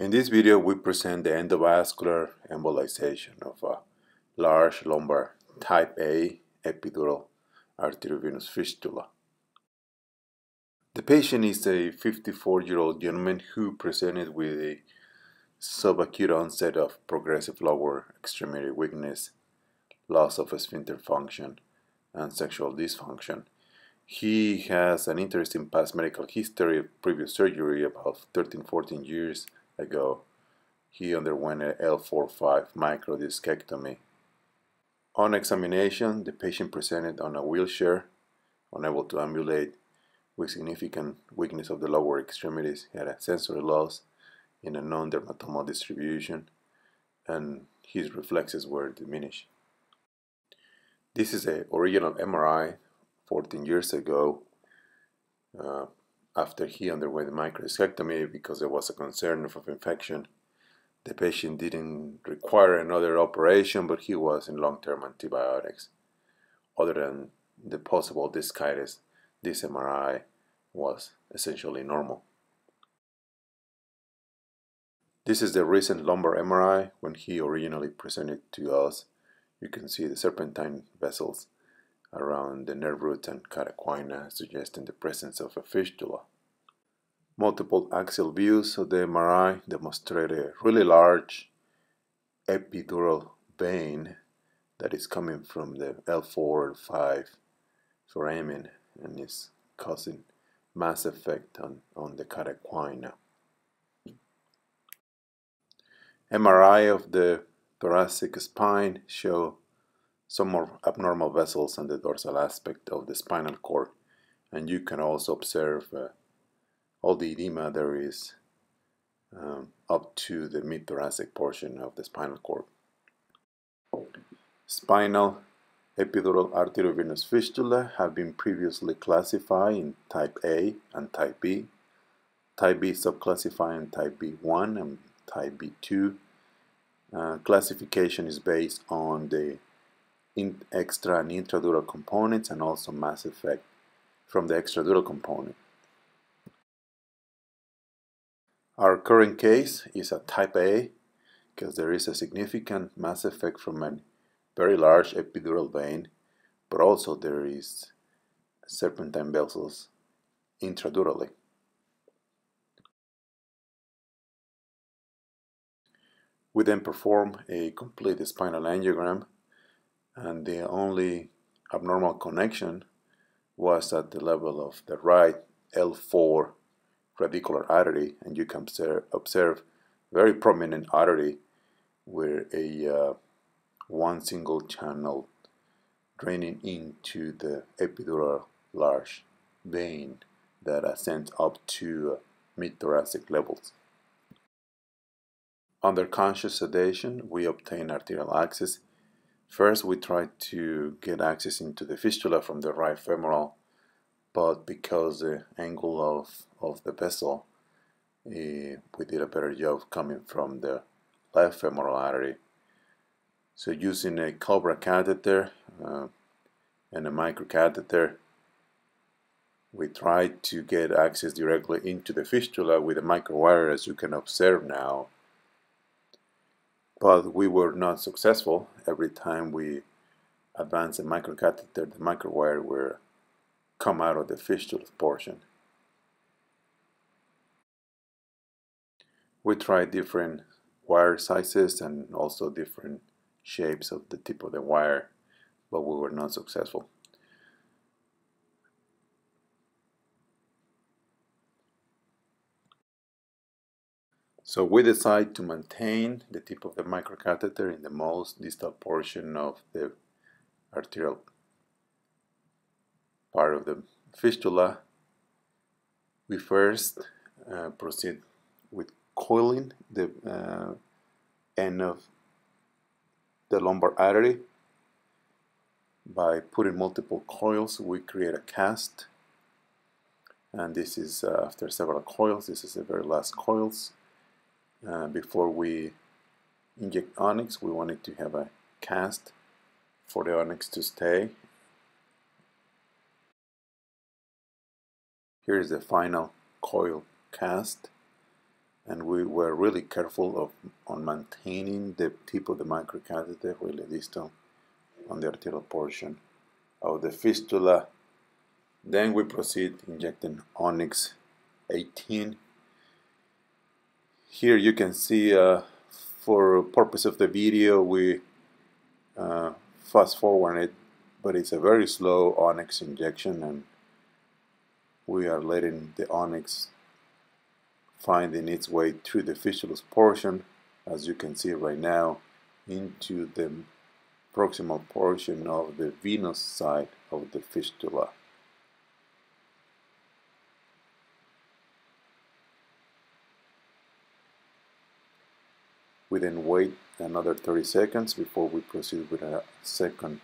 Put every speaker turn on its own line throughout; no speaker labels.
In this video, we present the endovascular embolization of a large lumbar type A epidural arteriovenous fistula. The patient is a 54-year-old gentleman who presented with a subacute onset of progressive lower extremity weakness, loss of sphincter function, and sexual dysfunction. He has an interesting past medical history of previous surgery about 13-14 years ago, he underwent an L4-5 microdiscectomy. On examination, the patient presented on a wheelchair, unable to ambulate, with significant weakness of the lower extremities. He had a sensory loss in a non-dermatomal distribution, and his reflexes were diminished. This is a original MRI 14 years ago. Uh, after he underwent the microdiscectomy because there was a concern of infection. The patient didn't require another operation, but he was in long-term antibiotics. Other than the possible discitis, this MRI was essentially normal. This is the recent lumbar MRI when he originally presented to us. You can see the serpentine vessels around the nerve root and cauda equina, suggesting the presence of a fistula. Multiple axial views of the MRI demonstrate a really large epidural vein that is coming from the L4 and 5 foramen and is causing mass effect on, on the cauda equina. MRI of the thoracic spine show some more abnormal vessels on the dorsal aspect of the spinal cord and you can also observe uh, all the edema there is um, up to the mid-thoracic portion of the spinal cord. Spinal epidural arteriovenous fistula have been previously classified in type A and type B. Type B subclassified in type B1 and type B2. Uh, classification is based on the in extra and intradural components and also mass effect from the extradural component. Our current case is a type A because there is a significant mass effect from a very large epidural vein, but also there is serpentine vessels intradurally. We then perform a complete spinal angiogram and the only abnormal connection was at the level of the right L4 radicular artery and you can observe, very prominent artery where a uh, one single channel draining into the epidural large vein that ascends up to uh, mid-thoracic levels. Under conscious sedation, we obtain arterial access First, we tried to get access into the fistula from the right femoral, but because the angle of, of the vessel, uh, we did a better job coming from the left femoral artery. So using a Cobra catheter uh, and a microcatheter, we tried to get access directly into the fistula with a microwire as you can observe now but we were not successful. Every time we advance the microcatheter, the microwire will come out of the fistula portion. We tried different wire sizes and also different shapes of the tip of the wire, but we were not successful. So we decide to maintain the tip of the microcatheter in the most distal portion of the arterial part of the fistula. We first uh, proceed with coiling the uh, end of the lumbar artery. By putting multiple coils, we create a cast. And this is uh, after several coils. This is the very last coils. Uh, before we inject onyx we wanted to have a cast for the onyx to stay here is the final coil cast and we were really careful of on maintaining the tip of the microcatheter really distal on the arterial portion of the fistula. Then we proceed injecting Onyx 18. Here you can see uh, for purpose of the video we uh, fast forward it but it's a very slow onyx injection and we are letting the onyx finding its way through the fistulous portion as you can see right now into the proximal portion of the venous side of the fistula. We then wait another 30 seconds before we proceed with a second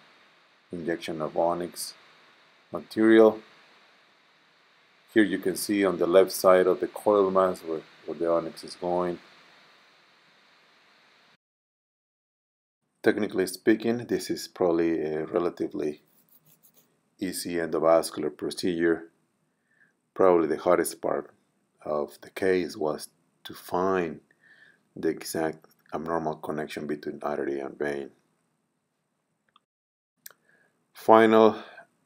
injection of onyx material. Here you can see on the left side of the coil mass where, where the onyx is going. Technically speaking, this is probably a relatively easy endovascular procedure. Probably the hardest part of the case was to find the exact abnormal connection between artery and vein. Final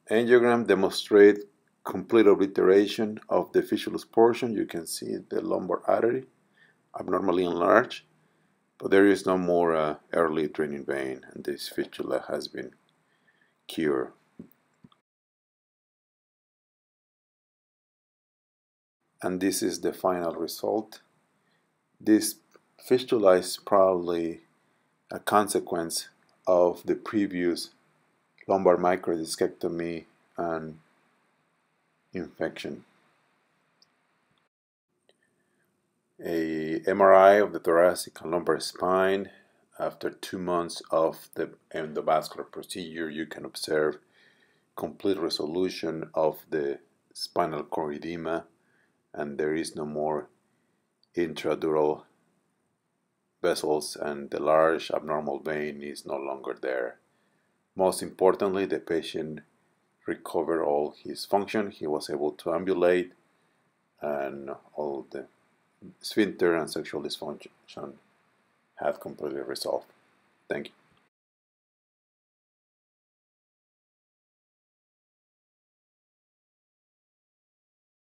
angiogram demonstrate complete obliteration of the fistulous portion. You can see the lumbar artery abnormally enlarged, but there is no more uh, early draining vein, and this fistula has been cured. And this is the final result. This fistula is probably a consequence of the previous lumbar microdiscectomy and infection. A MRI of the thoracic and lumbar spine after two months of the endovascular procedure you can observe complete resolution of the spinal cord edema and there is no more intradural vessels and the large abnormal vein is no longer there. Most importantly, the patient recovered all his function. He was able to ambulate and all the sphincter and sexual dysfunction have completely resolved. Thank you.